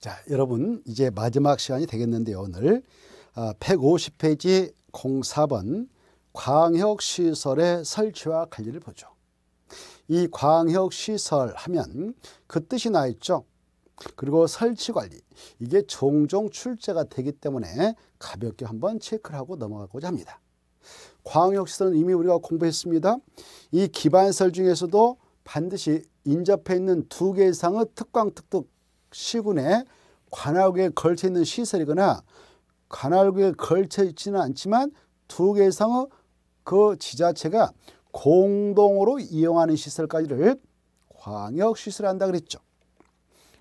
자, 여러분 이제 마지막 시간이 되겠는데요. 오늘 150페이지 아, 04번 광역시설의 설치와 관리를 보죠. 이 광역시설 하면 그 뜻이 나 있죠. 그리고 설치 관리 이게 종종 출제가 되기 때문에 가볍게 한번 체크를 하고 넘어가고자 합니다. 광역시설은 이미 우리가 공부했습니다. 이 기반설 중에서도 반드시 인접해 있는 두 개 이상의 특광특특 시군에 관할구에 걸쳐 있는 시설이거나 관할구에 걸쳐 있지는 않지만 두 개 이상의 그 지자체가 공동으로 이용하는 시설까지를 광역시설 한다 그랬죠.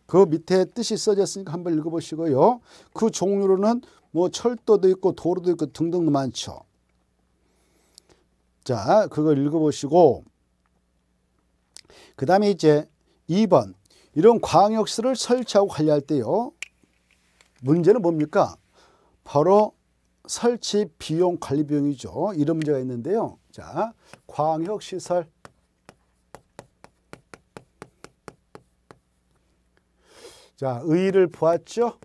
그 밑에 뜻이 써졌으니까 한번 읽어보시고요. 그 종류로는 뭐 철도도 있고 도로도 있고 등등 많죠. 자, 그걸 읽어보시고 그 다음에 이제 2번 이런 광역시를 설치하고 관리할 때요. 문제는 뭡니까? 바로 설치 비용 관리 비용이죠. 이런 문제가 있는데요. 자, 광역시설 자, 의의를 보았죠?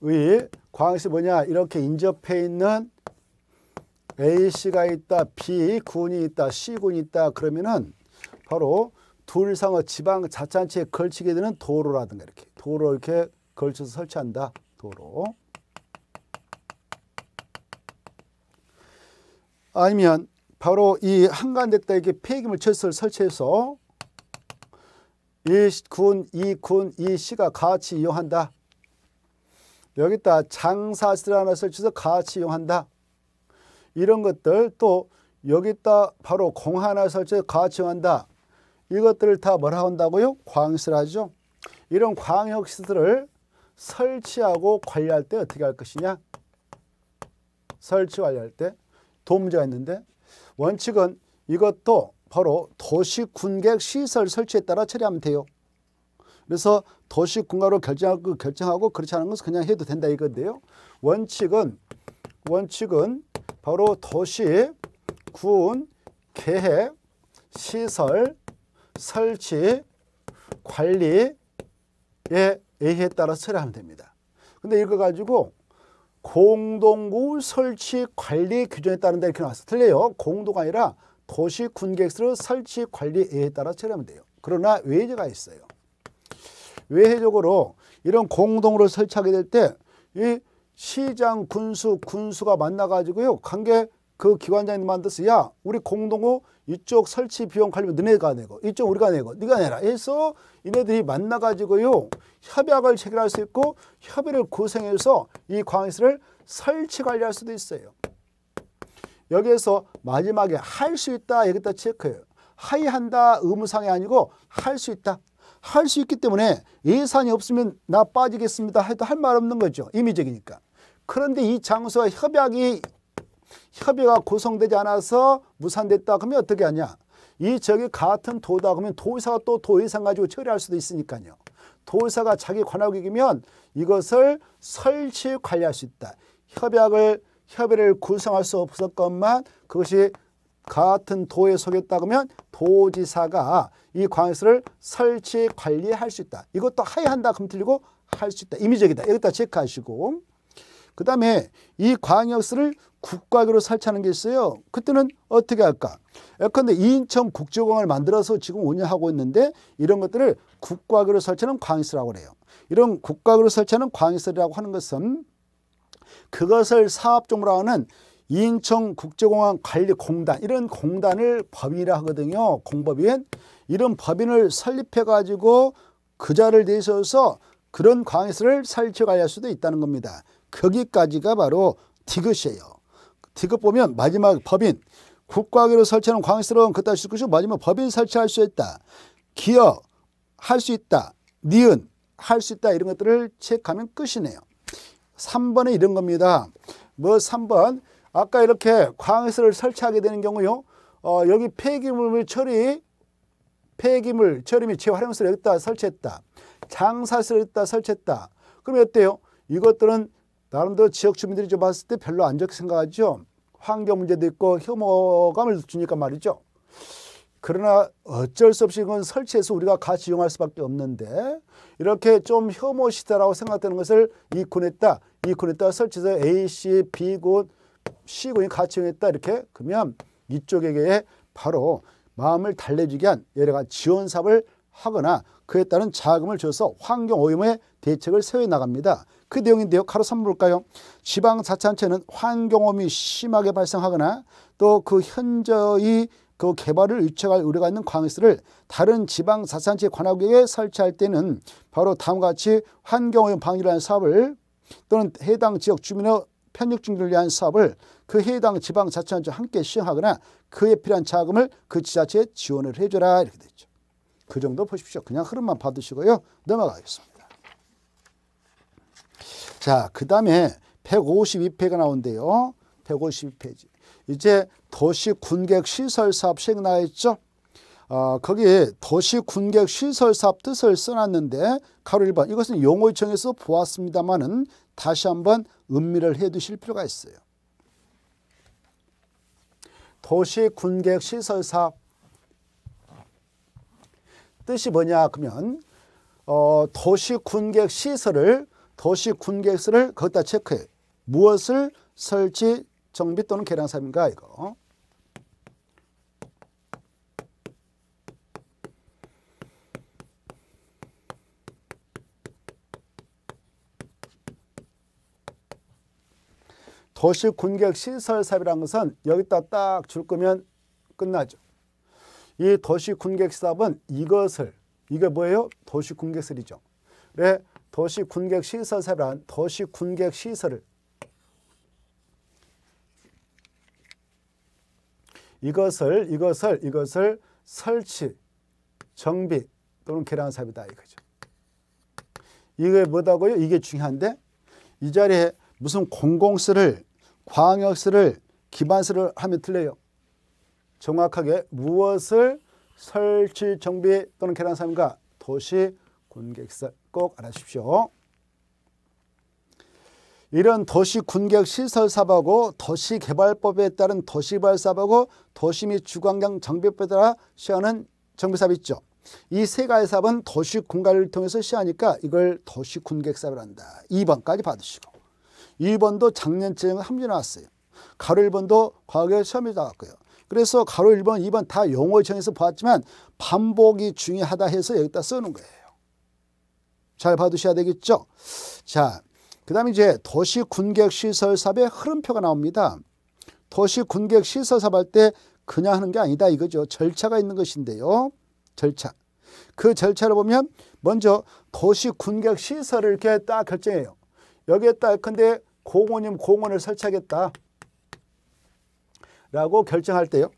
의 광역시 뭐냐? 이렇게 인접해 있는 A씨가 있다, B군이 있다, C군이 있다 그러면은 바로 둘 이상의 지방 자치단체에 걸치게 되는 도로라든가 이렇게 도로 이렇게 걸쳐서 설치한다. 도로. 아니면 바로 이 한간됐다 이렇게 폐기물 철소를 설치해서 이 군, 이 군, 이 시가 같이 이용한다. 여기다 장사실 하나 설치해서 같이 이용한다. 이런 것들 또 여기다 바로 공 하나 설치해서 같이 이용한다. 이것들을 다 뭐라 한다고요? 광시라죠. 이런 광역시설을 설치하고 관리할 때 어떻게 할 것이냐? 설치 관리할 때 도문제가 있는데 원칙은 이것도 바로 도시군객 시설 설치에 따라 처리하면 돼요. 그래서 도시군가로 결정하고 결정하고 그렇지 않은 것은 그냥 해도 된다 이건데요. 원칙은 원칙은 바로 도시 군 계획 시설 설치 관리에 의해 따라 처리하면 됩니다. 근데 이거 가지고 공동구 설치 관리 규정에 따른다 이렇게 나왔어. 틀려요. 공도가 아니라 도시 군객수로 설치 관리에 따라 처리하면 돼요. 그러나 외제가 있어요. 외해적으로 이런 공동으로 설치하게 될 때 이 시장 군수 군수가 만나 가지고요 관계 그 기관장님 만들어서 야 우리 공동구 이쪽 설치 비용 관리면 너네가 내고 이쪽 우리가 내고 네가 내라 해서 이네들이 만나가지고요 협약을 체결할 수 있고 협의를 구성해서 이 광시를 설치 관리할 수도 있어요. 여기에서 마지막에 할 수 있다 여기다 체크해요. 하이한다 의무상이 아니고 할 수 있다. 할 수 있기 때문에 예산이 없으면 나 빠지겠습니다 해도 할 말 없는 거죠. 임의적이니까. 그런데 이 장소와 협약이 협의가 구성되지 않아서 무산됐다 그러면 어떻게 하냐. 이 저기 같은 도다 그러면 도의사가 또 도의상 가지고 처리할 수도 있으니까요. 도의사가 자기 관할국이면 이것을 설치 관리할 수 있다. 협약을 협의를 구성할 수 없었건만 그것이 같은 도에 속했다 그러면 도지사가 이 광역시를 설치 관리할 수 있다. 이것도 하야한다 그럼 틀리고 할 수 있다. 임의적이다. 여기다 체크하시고 그 다음에 이 광역시를 국가기로 설치하는 게 있어요. 그때는 어떻게 할까? 예컨대 인천 국제공항을 만들어서 지금 운영하고 있는데 이런 것들을 국가기로 설치하는 광역시라고 그래요. 이런 국가기로 설치하는 광역시라고 하는 것은 그것을 사업종으로 하는 인천 국제공항 관리 공단 이런 공단을 법인이라 하거든요. 공법인 이런 법인을 설립해 가지고 그 자를 내세워서 그런 광역시를 설치 관리할 수도 있다는 겁니다. 거기까지가 바로 디귿이에요. 디귿 보면 마지막 법인 국가기로 설치하는 광역시는 그따 수 것이고 마지막 법인 설치할 수 있다. 기업 할 수 있다. 니은 할 수 있다. 이런 것들을 체크하면 끝이네요. 3번에 이런 겁니다. 뭐 3번 아까 이렇게 광역시를 설치하게 되는 경우요. 어, 여기 폐기물 처리 폐기물 처리 및 재활용시를 여기다 설치했다. 장사시를 여기다 설치했다. 그럼 어때요? 이것들은 나름대로 지역 주민들이 좀 봤을 때 별로 안 좋게 생각하죠. 환경 문제도 있고 혐오감을 주니까 말이죠. 그러나 어쩔 수 없이 이건 설치해서 우리가 같이 이용할 수밖에 없는데 이렇게 좀 혐오 시대라고 생각되는 것을 이군했다. 이군했다 설치해서 A, C, B군, C군이 같이 이용했다. 이렇게 그러면 이쪽에게 바로 마음을 달래주게 한 여러 가지 지원 사업을 하거나 그에 따른 자금을 줘서 환경 오염의 대책을 세워 나갑니다. 그 내용인데요. 가로 3 볼까요? 지방자치단체는 환경오염이 심하게 발생하거나 또 그 현저히 그 개발을 유치할 우려가 있는 광역시를 다른 지방자치단체 관할구역에 설치할 때는 바로 다음과 같이 환경오염 방지라는 사업을 또는 해당 지역 주민의 편익 증진을 위한 사업을 그 해당 지방자치단체와 함께 시행하거나 그에 필요한 자금을 그 지자체에 지원을 해줘라 이렇게 되죠. 그 정도 보십시오. 그냥 흐름만 받으시고요. 넘어가겠습니다. 자, 그 다음에 152페이지가 나온대요. 152페이지. 이제 도시 군객 시설 사업 시행 나있죠 어, 거기 도시 군객 시설 사업 뜻을 써놨는데 가로 1번 이것은 용어청에서 보았습니다만은 다시 한번 음미를 해 두실 필요가 있어요. 도시 군객 시설 사업 뜻이 뭐냐 그러면 어, 도시 군객 시설을 도시 군객시설을 거기다 체크해. 무엇을 설치 정비 또는 개량 사업인가 이거. 도시 군객 시설 사업이라는 것은 여기다 딱 줄 거면 끝나죠. 이 도시 군객 사업은 이것을 이게 뭐예요? 도시 군객설이죠. 그래 도시 군객 시설 사업이란 도시 군객 시설을 이것을 이것을 이것을 설치 정비 또는 개량 사업이다 이거죠. 이게 뭐다고요? 이게 중요한데 이 자리에 무슨 공공시를 광역시를 기반시를 하면 틀려요. 정확하게 무엇을 설치 정비 또는 개량 사업인가? 도시 군객사 꼭 알아주십시오. 이런 도시 군객 시설 사업하고 도시 개발법에 따른 도시 개발 사업하고 도시 및 주관경 정비법에 따라 시행하는 정비 사업이 있죠. 이 세 가지 사업은 도시 공간을 통해서 시행하니까 이걸 도시 군객 사업을 한다. 2번까지 받으시고 2번도 작년쯤 함지 나왔어요. 가로 1번도 과거에 시험이 나왔고요. 그래서 가로 1번, 2번 다 용어 정에서 보았지만 반복이 중요하다 해서 여기다 쓰는 거예요. 잘 봐두셔야 되겠죠. 자, 그 다음에 이제 도시 군객 시설 사업의 흐름표가 나옵니다. 도시 군객 시설 사업 할때 그냥 하는 게 아니다 이거죠. 절차가 있는 것인데요. 절차. 그 절차를 보면 먼저 도시 군객 시설을 이렇게 딱 결정해요. 여기에 딱 근데 공원이면 공원을 설치하겠다. 라고 결정할 때요.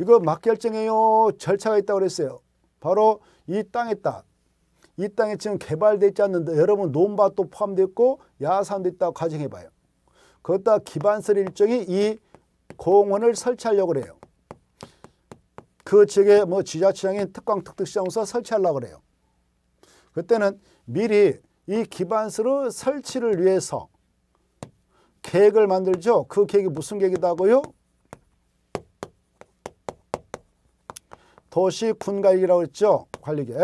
이거 막 결정해요. 절차가 있다고 그랬어요. 바로 이 땅에 딱. 이 땅에 지금 개발되어 있지 않는데 여러분 논밭도 포함되어 있고 야산도 있다고 가정해 봐요. 그것다 기반설 일정이 이 공원을 설치하려고 그래요. 그 지역에 뭐 지자체장인 특광 특특시장에서 설치하려고 그래요. 그때는 미리 이 기반설의 설치를 위해서 계획을 만들죠. 그 계획이 무슨 계획이다고요? 도시 군관리라고 했죠. 관리계.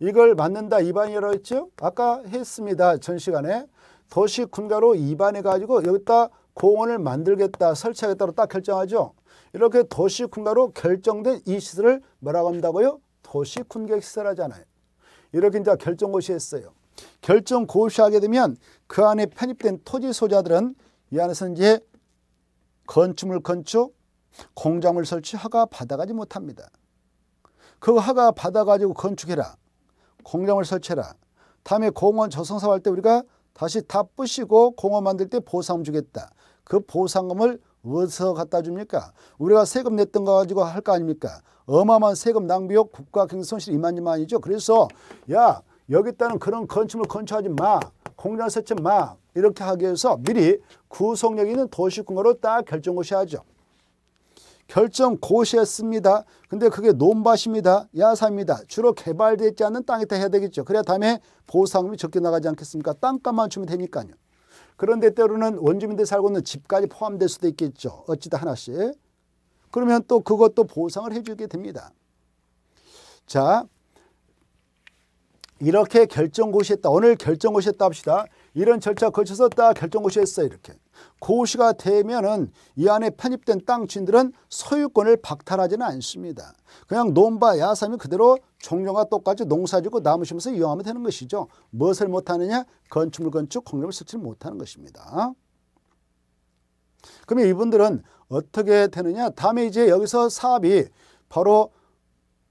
이걸 맡는다 입안이라고 했죠. 아까 했습니다. 전 시간에. 도시 군가로 입안해가지고 여기다 공원을 만들겠다 설치하겠다로 딱 결정하죠. 이렇게 도시 군가로 결정된 이 시설을 뭐라고 한다고요? 도시 군객 시설 하잖아요. 이렇게 이제 결정 고시 했어요. 결정 고시 하게 되면 그 안에 편입된 토지 소자들은 이 안에서 이제 건축물 건축, 공장을 설치 허가 받아가지 못합니다. 그 허가 받아가지고 건축해라. 공장을 설치해라. 다음에 공원 조성사업 할때 우리가 다시 다 부시고 공원 만들 때 보상 주겠다. 그 보상금을 어디서 갖다 줍니까? 우리가 세금 냈던 거 가지고 할 거 아닙니까? 어마어마한 세금 낭비요 국가 경제 손실 이만이만이죠. 그래서 야 여기다는 그런 건축물 건축하지 마. 공장 설치 마. 이렇게 하기 위해서 미리 구속력 있는 도시공가로 딱 결정고시하죠. 결정 고시했습니다. 근데 그게 논밭입니다. 야산입니다. 주로 개발되지 않는 땅에다 해야 되겠죠. 그래야 다음에 보상금이 적게 나가지 않겠습니까? 땅값만 주면 되니까요. 그런데 때로는 원주민들 살고 있는 집까지 포함될 수도 있겠죠. 어찌다 하나씩. 그러면 또 그것도 보상을 해주게 됩니다. 자, 이렇게 결정고시했다. 오늘 결정고시했다 합시다. 이런 절차 거쳐서 딱 결정고시했어 이렇게. 고시가 되면은 이 안에 편입된 땅 주인들은 소유권을 박탈하지는 않습니다. 그냥 논바 야삼이 그대로 종료가 똑같이 농사지고 나무시면서 이용하면 되는 것이죠. 무엇을 못하느냐? 건축물 건축, 공립을 설치를 못하는 것입니다. 그러면 이분들은 어떻게 되느냐? 다음에 이제 여기서 사업이 바로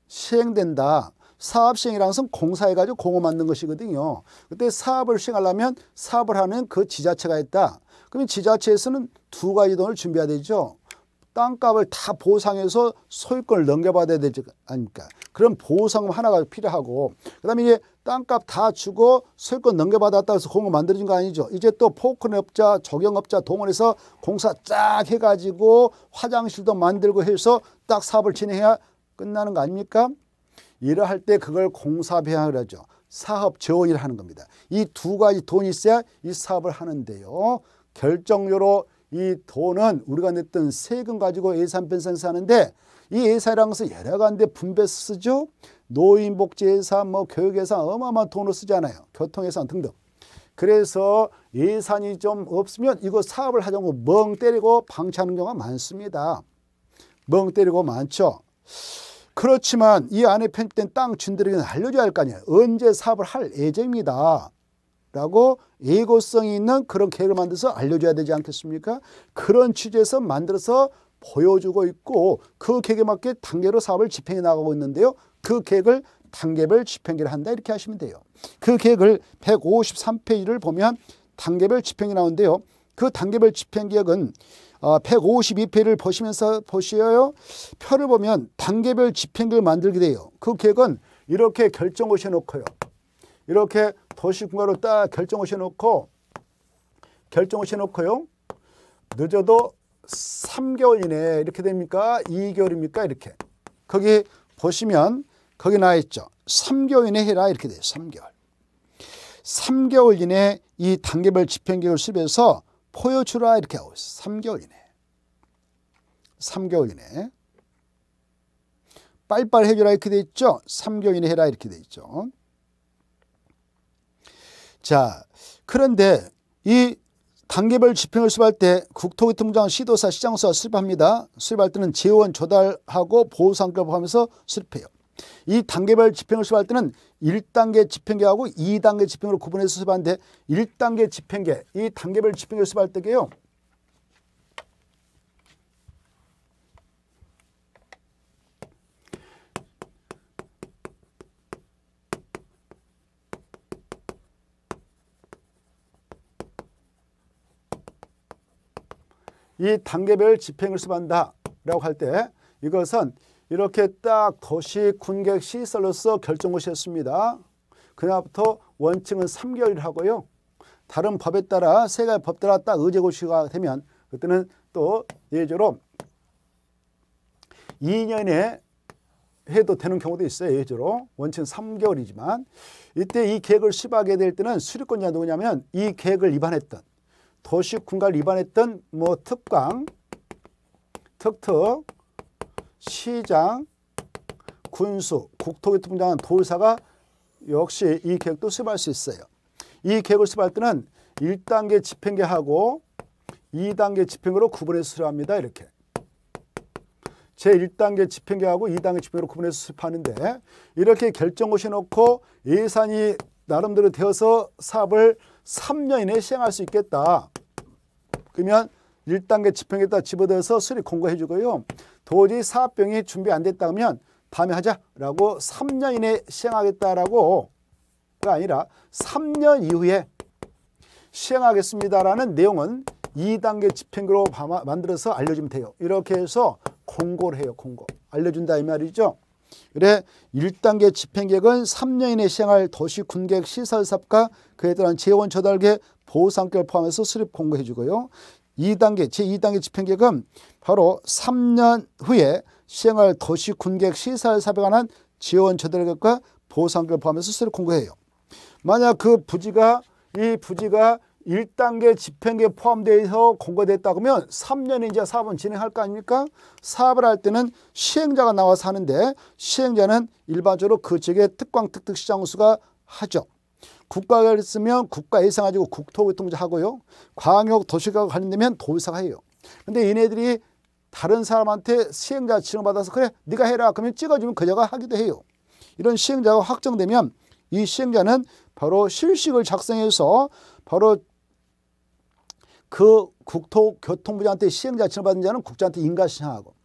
시행된다. 사업 시행이라는 것은 공사해가지고 공업 만든 것이거든요. 그때 사업을 시행하려면 사업을 하는 그 지자체가 있다. 그러면 지자체에서는 두 가지 돈을 준비해야 되죠. 땅값을 다 보상해서 소유권을 넘겨받아야 되지 않습니까? 그런 보상금 하나가 필요하고 그다음에 이제 땅값 다 주고 소유권 넘겨받았다 해서 공업 만들어진 거 아니죠. 이제 또 포크업자, 적용업자 동원해서 공사 쫙 해가지고 화장실도 만들고 해서 딱 사업을 진행해야 끝나는 거 아닙니까? 이러할 때 그걸 공사배양을 하죠. 사업 지원을 하는 겁니다. 이 두 가지 돈이 있어야 이 사업을 하는데요. 결정료로 이 돈은 우리가 냈던 세금 가지고 예산 편성하는데 이 예산이라는 여러 가지 분배 쓰죠. 노인복지 예산, 뭐 교육 예산 어마어마한 돈을 쓰잖아요. 교통 예산 등등. 그래서 예산이 좀 없으면 이거 사업을 하자고 멍 때리고 방치하는 경우가 많습니다. 멍 때리고 많죠. 그렇지만 이 안에 편집된 땅 주인들에게는 알려줘야 할 거 아니에요. 언제 사업을 할 예정입니다. 라고 예고성이 있는 그런 계획을 만들어서 알려줘야 되지 않겠습니까? 그런 취지에서 만들어서 보여주고 있고 그 계획에 맞게 단계로 사업을 집행해 나가고 있는데요. 그 계획을 단계별 집행계를 한다 이렇게 하시면 돼요. 그 계획을 153페이지를 보면 단계별 집행이 나오는데요. 그 단계별 집행계획은 152페이지를 어, 보시면서 보시어요. 표를 보면 단계별 집행계획을 만들게 돼요. 그 계획은 이렇게 결정을 해놓고요. 이렇게 도시군가로 딱 결정을 해놓고 결정을 해놓고요. 늦어도 3개월 이내에 이렇게 됩니까? 2개월입니까? 이렇게. 거기 보시면 거기 나와 있죠. 3개월 이내 해라 이렇게 돼요. 3개월. 3개월 이내 이 단계별 집행계획을 수립해서 보여주라 이렇게 하고 있어. 3개월 이내. 3개월 이내. 빨리빨리 해주라 이렇게 돼 있죠. 3개월 이내 해라 이렇게 돼 있죠. 자, 그런데 이 단계별 집행을 수립할 때 국토교통부장 시도사 시장서 수립합니다. 수립할 때는 재원 조달하고 보상을 포함해서 수립해요. 이 단계별 집행을 수립할 때는 1단계 집행계하고 2단계 집행으로 구분해서 수립하는데 1단계 집행계, 이 단계별 집행을 수립할 때게요. 이 단계별 집행을 수반다 라고 할 때 이것은 이렇게 딱 도시 군객 시설로서 결정고시였습니다. 그날부터 원칙은 3개월이라고요. 다른 법에 따라 세 가지 법 따라 딱 의제고시가 되면 그때는 또 예외로 2년에 해도 되는 경우도 있어요. 예외로 원칙은 3개월이지만 이때 이 계획을 수립하게 될 때는 수립권자 누구냐면 이 계획을 위반했던 도시 군가를 위반했던 뭐 특강, 특특, 시장, 군수, 국토교통부장은 도의사가 역시 이 계획도 수립할 수 있어요. 이 계획을 수립할 때는 1단계 집행계하고 2단계 집행으로 구분해서 수립합니다. 이렇게. 제1단계 집행계하고 2단계 집행으로 구분해서 수립하는데 이렇게 결정고시 놓고 예산이 나름대로 되어서 사업을 3년 이내에 시행할 수 있겠다. 그러면 1단계 집행에다 집어넣어서 수리 공고해 주고요. 도저히 사업병이 준비 안 됐다 면 다음에 하자라고 3년 이내에 시행하겠다라고 가 아니라 3년 이후에 시행하겠습니다라는 내용은 2단계 집행으로 만들어서 알려주면 돼요. 이렇게 해서 공고를 해요. 공고. 알려준다 이 말이죠. 그래 1단계 집행계획은 3년 이내 시행할 도시 군객 시설 사업과 그에 따른 재원 조달계 보상계를 포함해서 수립 공고해 주고요. 2단계 제2단계 집행계획은 바로 3년 후에 시행할 도시 군객 시설 사업에 관한 지원 조달계획과 보상계를 포함해서 수립 공고해요. 만약 그 부지가 이 부지가 1단계 집행계에 포함되어 공고됐다 그러면 3년 이제 사업은 진행할 거 아닙니까? 사업을 할 때는 시행자가 나와서 하는데 시행자는 일반적으로 그 지역의 특광 특특 시장수가 하죠. 국가가 있으면 국가 예산 가지고 국토교통부 하고요. 광역 도시가 관련되면 도시사가 해요. 근데 얘네들이 다른 사람한테 시행자 지정 받아서 그래 네가 해라 그러면 찍어주면 그자가 하기도 해요. 이런 시행자가 확정되면 이 시행자는 바로 실식을 작성해서 바로 그 국토교통부장한테 시행자 지정받은 자는 국장한테 인가시행하고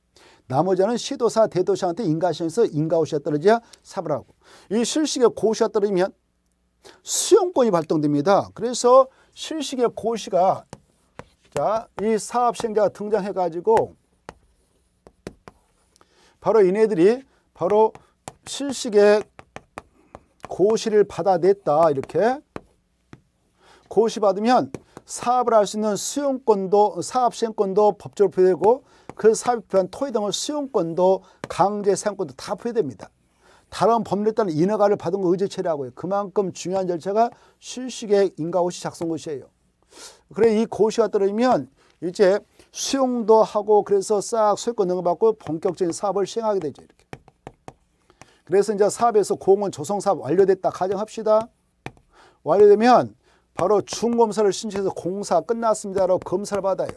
나머지는 시도사 대도시한테 인가시행해서 인가호시가 떨어져야 삽을 하고 이 실식의 고시가 떨어지면 수용권이 발동됩니다. 그래서 실식의 고시가 자, 이 사업 시행자가 등장해 가지고 바로 이네들이 바로 실식의 고시를 받아냈다 이렇게 고시 받으면 사업을 할 수 있는 수용권도 사업 시행권도 법적으로 부여되고 그 사업에 필요한 토지 등의 수용권도 강제 사용권도 다 부여됩니다. 다른 법률에 따른 인허가를 받은 거 의제 처리하고요. 그만큼 중요한 절차가 실식의 인가고시 작성 고시예요. 그래 이 고시가 떨어지면 이제 수용도 하고 그래서 싹 소유권 넘어받고 본격적인 사업을 시행하게 되죠. 이렇게. 그래서 이제 사업에서 공원 조성 사업 완료됐다 가정합시다. 완료되면 바로 중검사를 신청해서 공사 끝났습니다라고 검사를 받아요.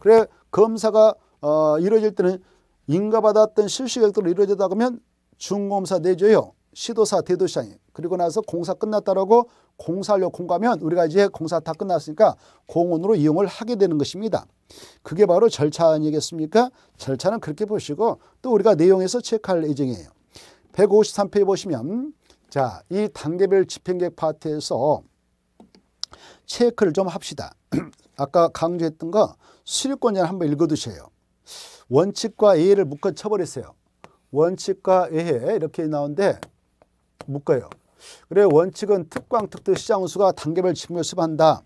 그래 검사가 어, 이루어질 때는 인가받았던 실시계획대로 이루어지다 그러면 중검사 내줘요. 시도사 대도시장이 그리고 나서 공사 끝났다라고 공사하려 공가면 우리가 이제 공사 다 끝났으니까 공원으로 이용을 하게 되는 것입니다. 그게 바로 절차 아니겠습니까? 절차는 그렇게 보시고 또 우리가 내용에서 체크할 예정이에요. 153페이지 보시면 자, 이 단계별 집행계획 파트에서 체크를 좀 합시다. 아까 강조했던 거 수립권자를 한번 읽어두세요. 원칙과 예를 묶어 쳐버렸어요. 원칙과 예해 이렇게 나오는데 묶어요. 그래 원칙은 특광 특특 시장 운수가 단계별 집행을 수반한다.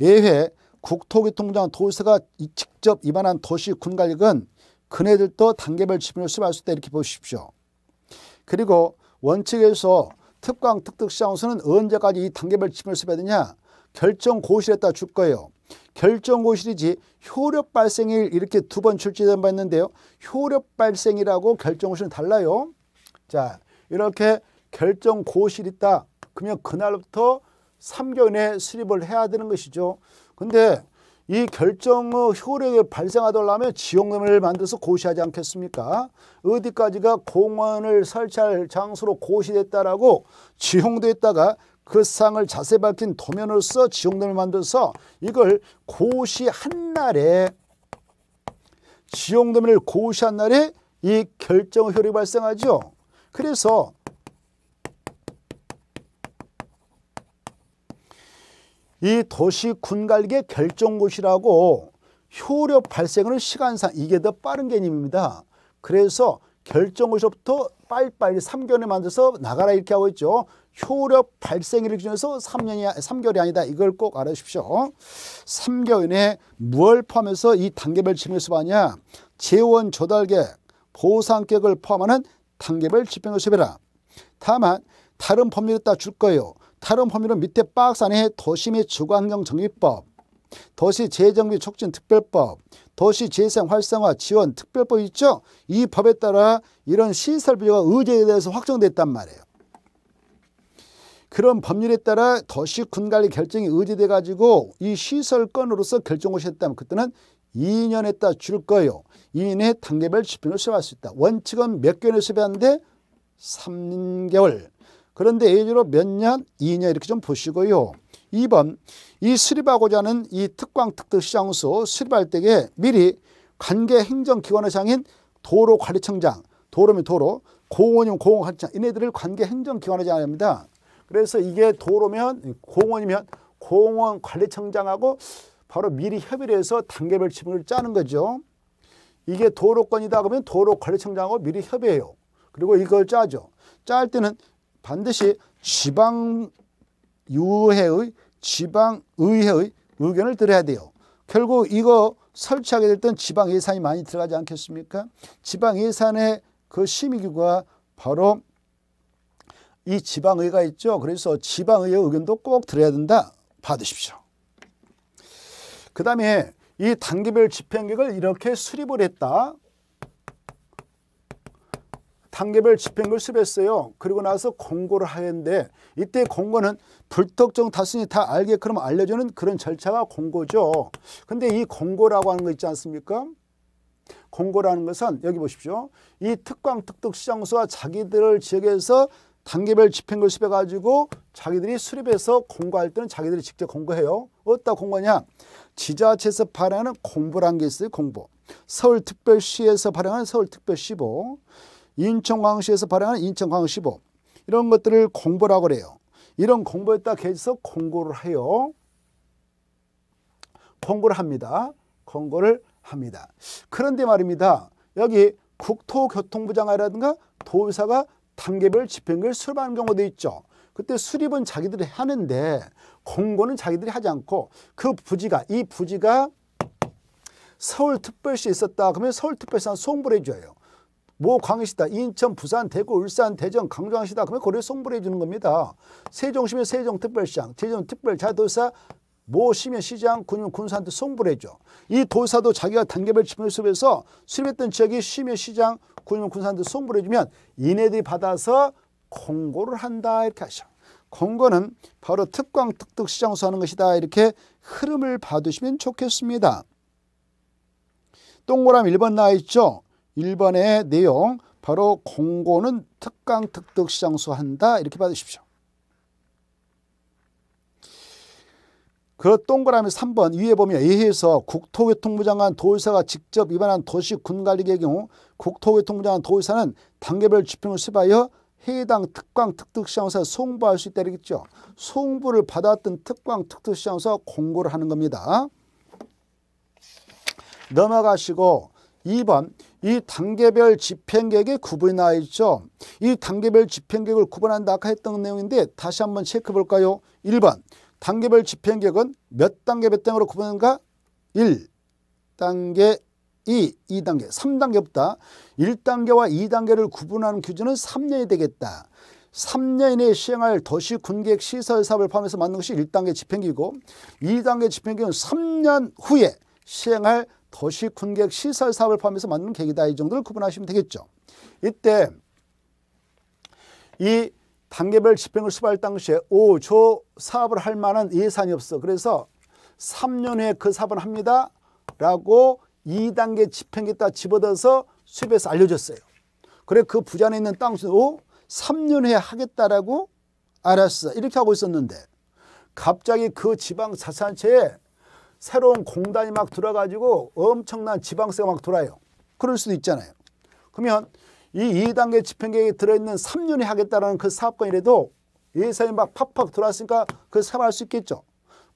예회 국토교통부장 도시가 직접 입안한 도시 군관력은 그네들도 단계별 집행을 수반할 수 있다 이렇게 보십시오. 그리고 원칙에서 특광 특특 시장 운수는 언제까지 이 단계별 집행을 수반해야 되냐 결정 고시에 따라 줄 거예요. 결정 고실이지 효력 발생일 이렇게 두 번 출제된 바 있는데요. 효력 발생이라고 결정 고실은 달라요. 자, 이렇게 결정 고실 있다. 그러면 그날부터 3개월 내에 수립을 해야 되는 것이죠. 근데 이 결정의 효력이 발생하더라면 지역놈을 만들어서 고시하지 않겠습니까? 어디까지가 공원을 설치할 장소로 고시됐다라고 지용됐다가 그 사항을 자세히 밝힌 도면으로서 지용론을 만들어서 이걸 고시 한 날에 지용도면을 고시 한 날에 이 결정 효력이 발생하죠. 그래서 이 도시 군갈계 결정고시라고 효력 발생하는 시간상 이게 더 빠른 개념입니다. 그래서 결정고시부터 빨리빨리 3개월에 만들어서 나가라 이렇게 하고 있죠. 효력 발생일 기준에서 3년이 3개월이 아니다. 이걸 꼭 알아주십시오. 3개월 이내 무엇 포함해서 이 단계별 집행을 수반하냐? 재원 조달계 보상 계획을 포함하는 단계별 집행을 수배라. 다만 다른 법률에 따라 줄 거예요. 다른 법률은 밑에 박스 안에 도시 및 주거환경 정비법, 도시 재정비 촉진 특별법, 도시 재생 활성화 지원 특별법 있죠? 이 법에 따라 이런 시설 비용가 의제에 대해서 확정됐단 말이에요. 그런 법률에 따라 도시 군 관리 결정이 의지돼 가지고 이 시설건으로서 결정을 했다면 그때는 2년에 따라 줄 거예요. 2년에 단계별 집행을 수행할 수 있다. 원칙은 몇 개월에 수행하는데 3개월. 그런데 예외로 몇 년? 2년 이렇게 좀 보시고요. 2번 이 수립하고자 하는 이 특광 특특 시장소 수립할 때에 미리 관계 행정기관의 장인 도로관리청장, 도로면 도로, 공원이면 공원관리청 이네들을 관계 행정기관의 장입니다. 그래서 이게 도로면 공원이면 공원관리청장하고 바로 미리 협의를 해서 단계별 지분을 짜는 거죠. 이게 도로권이다 그러면 도로관리청장하고 미리 협의해요. 그리고 이걸 짜죠. 짤 때는 반드시 지방 유해의 지방의회의 의견을 들어야 돼요. 결국 이거 설치하게 될땐 지방 예산이 많이 들어가지 않겠습니까? 지방 예산의 그 심의기구가 바로 이 지방의가 있죠. 그래서 지방의회 의견도 꼭 들어야 된다. 받으십시오. 그 다음에 이 단계별 집행계획을 이렇게 수립을 했다. 단계별 집행을 수립했어요. 그리고 나서 공고를 하는데 이때 공고는 불특정 다수니 다 알게끔 알려주는 그런 절차가 공고죠. 근데 이 공고라고 하는 거 있지 않습니까? 공고라는 것은 여기 보십시오. 이 특광 특특 시장소가 자기들 지역에서 단계별 집행을 수립해 가지고 자기들이 수립해서 공고할 때는 자기들이 직접 공고해요. 어디다 공고냐? 지자체에서 발행하는 공보라는 게 있어요. 공보. 서울특별시에서 발행하는 서울특별시보. 인천광시에서 발행하는 인천광시보. 이런 것들을 공보라고 그래요. 이런 공보에다 계속 공고를 해요. 공고를 합니다. 공고를 합니다. 그런데 말입니다. 여기 국토교통부장이라든가 도의사가 단계별 집행을 수립하는 경우도 있죠. 그때 수립은 자기들이 하는데 공고는 자기들이 하지 않고 그 부지가 이 부지가 서울특별시에 있었다 그러면 서울특별시한 송부를 해줘요. 뭐 광역시다 인천 부산 대구 울산 대전 강정시다 그러면 거기에 송부를 해주는 겁니다. 세종시면 세종특별시장 제주특별자도사 모 시면 시장 군이면 군수한테 송부를 해줘. 이 도사도 자기가 단계별 집행을 수립해서 수립했던 지역이 시면 시장 군이면 군수한테 송부를 해주면 이네들이 받아서 공고를 한다 이렇게 하셔. 공고는 바로 특광 특특 시장소 하는 것이다 이렇게 흐름을 봐두시면 좋겠습니다. 동그라미 1번 나와 있죠. 1번의 내용 바로 공고는 특강 특특 시장소 한다 이렇게 받으십시오. 그 동그라미 3번 위에 보면 예해서 국토교통부 장관 도의사가 직접 위반한 도시 군관리의 경우 국토교통부 장관 도의사는 단계별 집행을 수립하여 해당 특광 특특시장소에 송부할 수 있다 이랬죠. 송부를 받았던 특광 특특시장소 공고를 하는 겁니다. 넘어가시고 2번 이 단계별 집행계획의 구분이 나와 있죠. 이 단계별 집행계획을 구분한다 아까 했던 내용인데 다시 한번 체크해 볼까요? 1번 단계별 집행계획은 몇 단계 몇 단계로 구분하는가? 1단계 2, 2단계, 3단계부터 1단계와 2단계를 구분하는 기준은 3년이 되겠다. 3년 이내에 시행할 도시 군계획 시설 사업을 포함해서 만든 것이 1단계 집행기고 2단계 집행기는 3년 후에 시행할 도시 군계획 시설 사업을 포함해서 만든 계획이다. 이 정도를 구분하시면 되겠죠. 이때 이 단계별 집행을 수립할 당시에 오, 저 사업을 할 만한 예산이 없어. 그래서 3년 후에 그 사업을 합니다. 라고 2단계 집행기다 집어넣어서 수입해서 알려줬어요. 그래 그 부산에 있는 땅수 오, 3년 후에 하겠다라고 알았어. 이렇게 하고 있었는데 갑자기 그 지방 자산체에 새로운 공단이 막 들어가지고 엄청난 지방세가 막 돌아요. 그럴 수도 있잖아요. 그러면 이 2단계 집행계획에 들어있는 3년이 하겠다라는 그 사업권이라도 예산이 막 팍팍 들어왔으니까 그 사업할 수 있겠죠.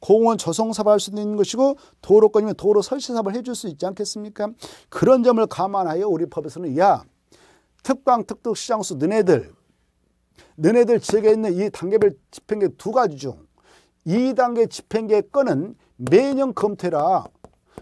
공원 조성 사업할 수도 있는 것이고 도로권이면 도로 설치 사업을 해줄 수 있지 않겠습니까? 그런 점을 감안하여 우리 법에서는 야 특광 특특 시장수 너네들 너네들 지역에 있는 이 단계별 집행계획 두 가지 중 2단계 집행계획 건은 매년 검토해라.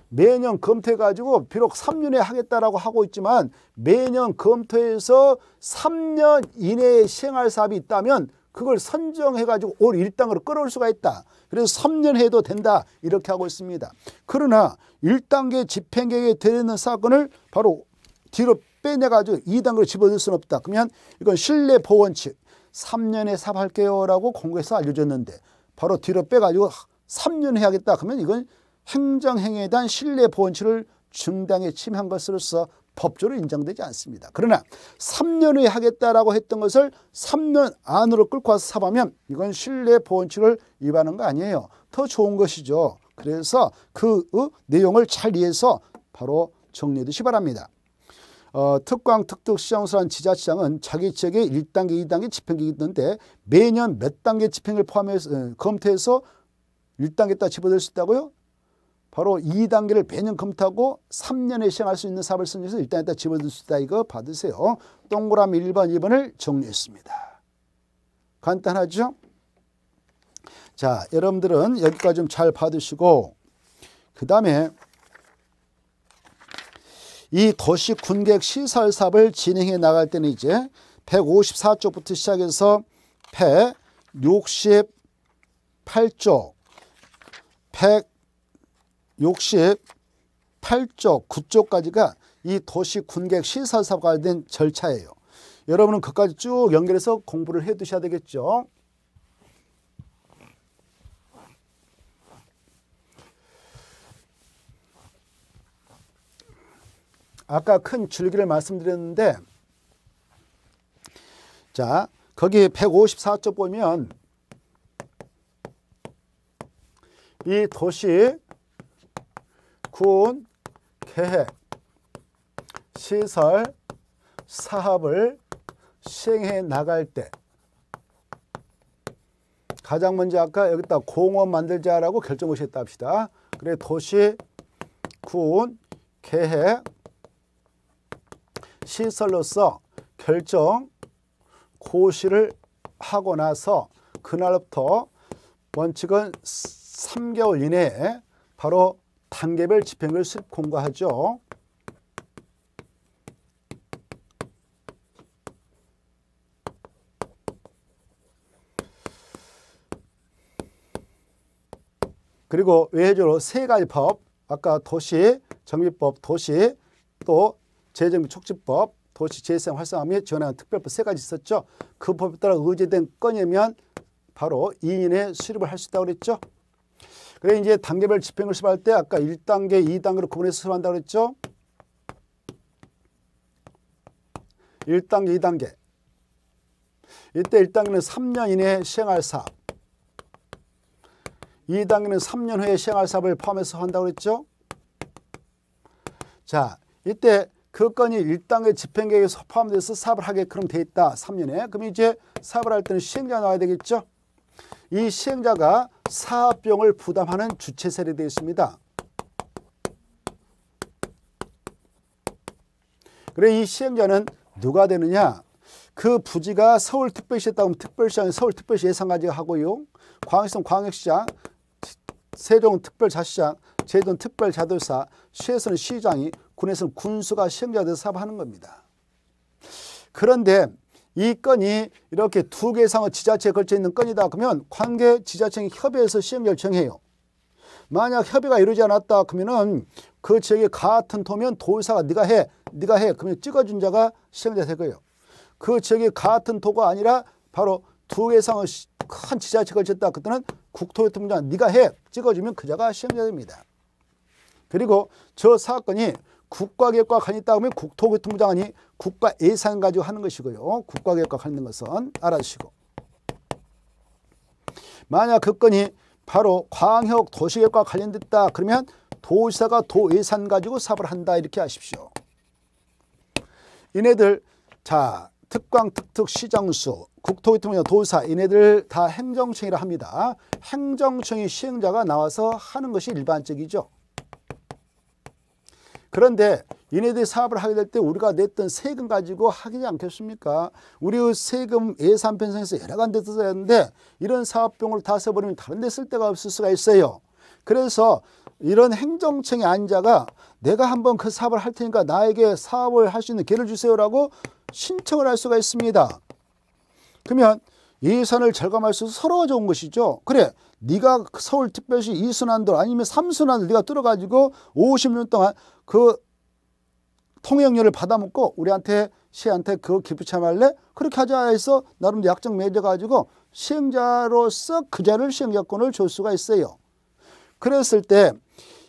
매년 검토해 가지고 비록 3년에 하겠다라고 하고 있지만 매년 검토해서 3년 이내에 시행할 사업이 있다면 그걸 선정해 가지고 올 1단계로 끌어올 수가 있다. 그래서 3년 해도 된다. 이렇게 하고 있습니다. 그러나 1단계 집행계획에 들어있는 사건을 바로 뒤로 빼내 가지고 2단계로 집어넣을 수는 없다. 그러면 이건 신뢰 보원칙 3년에 사업할게요 라고 공고해서 알려줬는데 바로 뒤로 빼 가지고 3년 해야겠다 그러면 이건 행정행위에 대한 신뢰 보원칙을 중당에 침한 것으로서 법조로 인정되지 않습니다. 그러나 3년 후에 하겠다라고 했던 것을 3년 안으로 끌고 와서 사하면 이건 신뢰 보원칙을 위반한 거 아니에요. 더 좋은 것이죠. 그래서 그 어, 내용을 잘 이해해서 바로 정리해 두시 바랍니다. 어, 특광 특특시장소란 지자체장은 자기 지역에 1단계, 2단계 집행이 있는데 매년 몇 단계 집행을 포함해서 어, 검토해서 1단계다 집어들 수 있다고요? 바로 2단계를 매년 검토하고 3년에 시행할 수 있는 사업을 선정해서 1단계다 집어들 수 있다. 이거 받으세요. 동그라미 1번, 2번을 정리했습니다. 간단하죠? 자, 여러분들은 여기까지 좀 잘 받으시고 그 다음에 이 도시 군객 시설 사업을 진행해 나갈 때는 이제 154쪽부터 시작해서 168쪽 168쪽, 9쪽까지가 이 도시 군객 시설 사업과 관련된 절차예요. 여러분은 그까지 쭉 연결해서 공부를 해 두셔야 되겠죠. 아까 큰 줄기를 말씀드렸는데 자 거기 154쪽 보면 이 도시 군 계획 시설 사업을 시행해 나갈 때 가장 먼저 아까 여기다 공원 만들자라고 결정을 했다 합시다. 그래 도시 군 계획 시설로서 결정 고시를 하고 나서 그날부터 원칙은 3개월 이내에 바로 단계별 집행을 수립 공고하죠. 그리고 외적으로 세 가지 법, 아까 도시 정비법, 도시 또 재정비 촉진법, 도시 재생 활성화 및 지원하는 특별법 세 가지 있었죠. 그 법에 따라 의제된 건이면 바로 2인에 수립을 할 수 있다고 그랬죠. 그래 이제 단계별 집행을 수립할 때 아까 1단계, 2단계로 구분해서 수립한다고 그랬죠. 1단계, 2단계. 이때 1단계는 3년 이내에 시행할 사업. 2단계는 3년 후에 시행할 사업을 포함해서 한다고 그랬죠. 자, 이때 그 건이 1단계 집행계획에 포함돼서 사업을 하게끔 돼 있다. 3년에. 그럼 이제 사업을 할 때는 시행자 나와야 되겠죠. 이 시행자가 사업비용을 부담하는 주체세례 되어 있습니다. 그래 이 시행자는 누가 되느냐? 그 부지가 서울특별시에 따르면 특별시장 서울특별시 예산가지가 하고요. 광역시는 광역시장, 세종특별자치장, 제주도는 특별자도사, 시에서는 시장이, 군에서는 군수가 시행자 돼서 사업하는 겁니다. 그런데 이 건이 이렇게 두 개 이상의 지자체에 걸쳐 있는 건이다 그러면 관계 지자체의 협의해서 시행자를 정해요. 만약 협의가 이루지 않았다 그러면은 그 지역에 같은 도면 도의사가 네가 해, 네가 해. 그러면 찍어준 자가 시행자 되고요. 그 지역에 같은 도가 아니라 바로 두 개 이상의 큰 지자체에 걸쳤다 그때는 국토교통부장 네가 해 찍어주면 그 자가 시행자 됩니다. 그리고 저 사건이 국가계획과 관이 있다 면 국토교통부 장관이 국가 예산 가지고 하는 것이고요. 국가계획과 관련된 것은 알아주시고. 만약 그 건이 바로 광역 도시계획과 관련됐다 그러면 도시사가 도예산 가지고 사업을 한다 이렇게 하십시오. 이네들 자 특광 특특 시장수 국토교통부 도사 이네들 다 행정청이라 합니다. 행정청의 시행자가 나와서 하는 것이 일반적이죠. 그런데 얘네들이 사업을 하게 될 때 우리가 냈던 세금 가지고 하지 않겠습니까? 우리 세금 예산 편성에서 여러 가지 데서 썼는데 이런 사업비용을 다 써버리면 다른 데 쓸 데가 없을 수가 있어요. 그래서 이런 행정청의 앉아가 내가 한번 그 사업을 할 테니까 나에게 사업을 할 수 있는 기회를 주세요라고 신청을 할 수가 있습니다. 그러면 예산을 절감할 수 서로가 좋은 것이죠. 그래 네가 서울특별시 2순환도 아니면 3순환을 네가 뚫어가지고 50년 동안 그 통행료를 받아먹고 우리한테 시한테 그 기부 참할래? 그렇게 하자 해서 나름 약정 맺어가지고 시행자로서 그 자를 시행자권을 줄 수가 있어요. 그랬을 때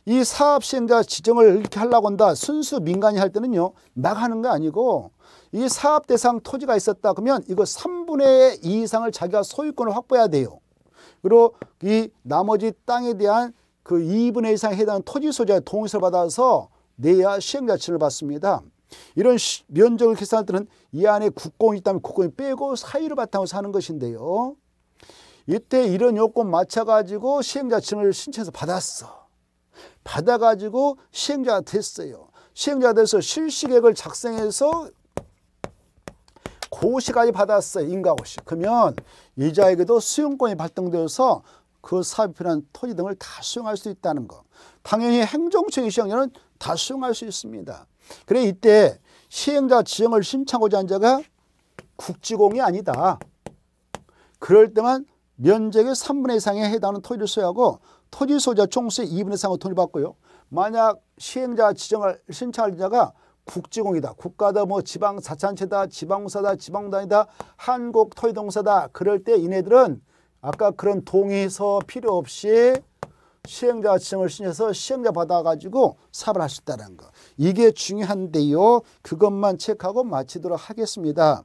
이 사업 시행자 지정을 이렇게 하려고 한다. 순수 민간이 할 때는요. 막 하는 거 아니고 이 사업 대상 토지가 있었다 그러면 이거 3분의 2 이상을 자기가 소유권을 확보해야 돼요. 그리고 이 나머지 땅에 대한 그 2분의 1 이상에 해당하는 토지 소재의 동의서를 받아서 내야 시행자치를 받습니다. 이런 면적을 계산할 때는 이 안에 국공이 있다면 국공이 빼고 사유를 바탕으로 사는 것인데요. 이때 이런 요건 맞춰가지고 시행자층을 신청해서 받았어. 받아가지고 시행자가 됐어요. 시행자 돼서 실시계획을 작성해서 고시까지 받았어요. 인가고시. 그러면 이자에게도 수용권이 발동되어서 그 사업에 필요한 토지 등을 다 수용할 수 있다는 거. 당연히 행정청의 시행자는 다 수용할 수 있습니다. 그래 이때 시행자 지정을 신청하고자 한 자가 국지공이 아니다. 그럴 때만 면적의 3분의 이상에 해당하는 토지를 소유하고 토지 소유자 총수의 2분의 3을 돈을 받고요. 만약 시행자 지정을 신청할 자가 국지공이다. 국가다 뭐 지방 자치단체다. 지방공사다. 지방단이다. 한국토지동사다. 그럴 때 이네들은 아까 그런 동의서 필요 없이 시행자 지정을 신청해서 시행자 받아가지고 사업을 있다는 거. 이게 중요한데요. 그것만 체크하고 마치도록 하겠습니다.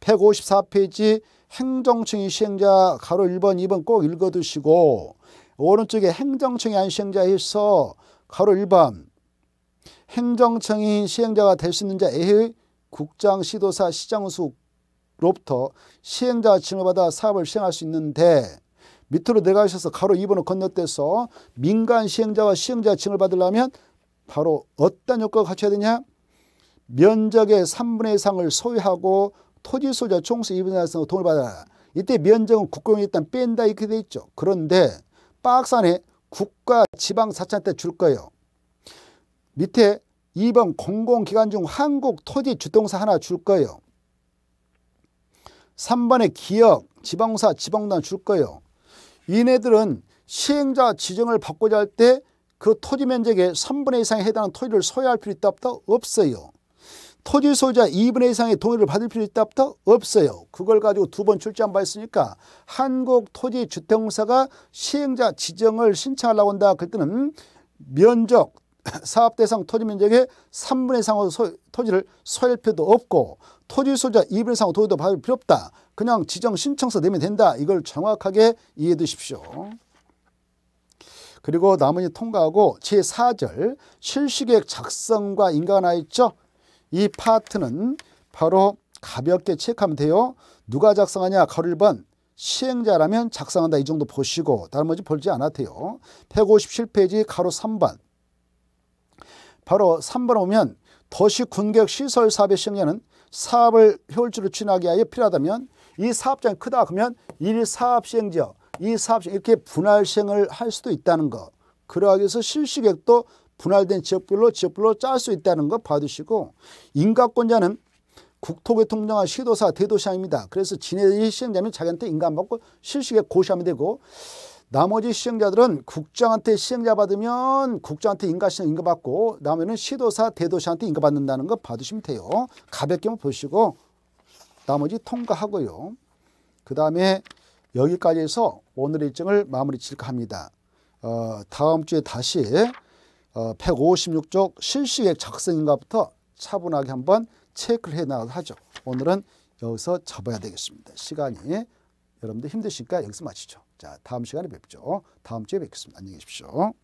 154페이지 행정청이 시행자 가로 1번, 2번 꼭 읽어두시고 오른쪽에 행정청이 안 시행자에서 가로 1번 행정청이 시행자가 될 수 있는 자의 국장, 시도사, 시장수로부터 시행자 지정을 받아 사업을 시행할 수 있는데 밑으로 내가셔서 가로 2번을 건너뛰어서 민간 시행자와 시행자 칭을 받으려면 바로 어떤 효과가 갖춰야 되냐? 면적의 3분의 1상을 소유하고 토지 소유자 총수 2분의 1상 돈을 받아라. 이때 면적은 국공이 일단 뺀다 이렇게 돼 있죠. 그런데 박스 안에 국가 지방 사채한테 줄 거예요. 밑에 2번 공공기관 중 한국 토지 주동사 하나 줄 거예요. 3번에 기업, 지방사, 지방단 줄 거예요. 이네들은 시행자 지정을 받고자 할 때 그 토지 면적의 3분의 2상에 해당하는 토지를 소유할 필요 있다 없다? 없어요. 토지 소유자 2분의 2상의 동의를 받을 필요 있다 없다? 없어요. 그걸 가지고 두 번 출제한 바 있으니까 한국 토지 주택공사가 시행자 지정을 신청하려고 한다. 그때는 면적, 사업 대상 토지 면적의 3분의 3의 소, 토지를 소유할 필요도 없고 토지 소유자 2분의 3의 도의도 받을 필요 없다. 그냥 지정 신청서 내면 된다. 이걸 정확하게 이해해 두십시오. 그리고 나머지 통과하고 제4절 실시계획 작성과 인가가 나 있죠. 이 파트는 바로 가볍게 체크하면 돼요. 누가 작성하냐? 가로 1번 시행자라면 작성한다. 이 정도 보시고 다른 문제 볼지 않아도 돼요. 157페이지 가로 3번 바로 3번 오면 도시 군객 시설 사업의 시행자는 사업을 효율적으로 추진하기 위하여 필요하다면 이 사업장이 크다 그러면 일 사업 시행 지역 이 사업 이렇게 분할 시행을 할 수도 있다는 거. 그러하기 위해서 실시계획도 분할된 지역별로 지역별로 짤 수 있다는 거 봐두시고 인가권자는 국토교통부장과 시도사 대도시장입니다. 그래서 지네들이 시행자면 자기한테 인가받고 실시계획 고시하면 되고 나머지 시행자들은 국장한테 시행자 받으면 국장한테 인가시행 인가받고 나머지는 시도사 대도시한테 인가받는다는 거 봐두시면 돼요. 가볍게만 보시고 나머지 통과하고요. 그 다음에 여기까지 해서 오늘 일정을 마무리 칠까 합니다. 어, 다음 주에 다시 어, 156쪽 실시계획 작성인가부터 차분하게 한번 체크를 해 나가도 하죠. 오늘은 여기서 접어야 되겠습니다. 시간이 여러분들 힘드시니까 여기서 마치죠. 자, 다음 시간에 뵙죠. 다음 주에 뵙겠습니다. 안녕히 계십시오.